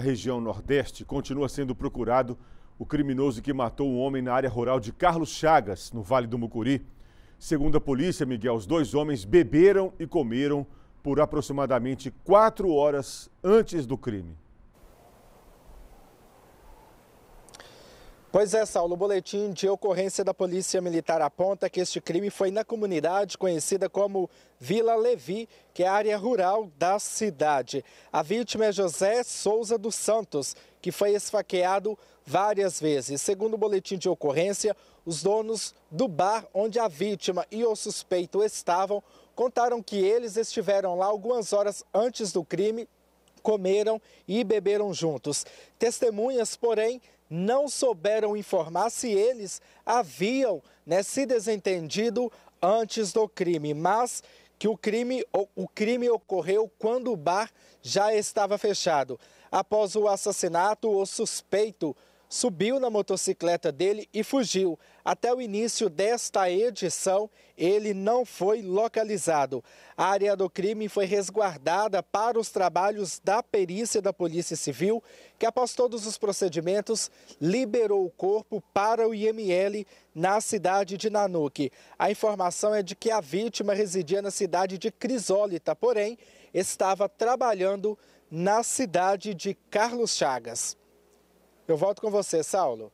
Na região Nordeste, continua sendo procurado o criminoso que matou um homem na área rural de Carlos Chagas, no Vale do Mucuri. Segundo a polícia, Miguel, os dois homens beberam e comeram por aproximadamente quatro horas antes do crime. Pois é, Saulo, o boletim de ocorrência da Polícia Militar aponta que este crime foi na comunidade conhecida como Vila Levi, que é a área rural da cidade. A vítima é José Souza dos Santos, que foi esfaqueado várias vezes. Segundo o boletim de ocorrência, os donos do bar onde a vítima e o suspeito estavam contaram que eles estiveram lá algumas horas antes do crime comeram e beberam juntos. Testemunhas, porém, não souberam informar se eles haviam né, se desentendido antes do crime, mas que o crime, o crime ocorreu quando o bar já estava fechado. Após o assassinato, o suspeito subiu na motocicleta dele e fugiu. Até o início desta edição, ele não foi localizado. A área do crime foi resguardada para os trabalhos da perícia da Polícia Civil, que após todos os procedimentos, liberou o corpo para o IML na cidade de Nanuque. A informação é de que a vítima residia na cidade de Crisólita, porém estava trabalhando na cidade de Carlos Chagas. Eu volto com você, Saulo.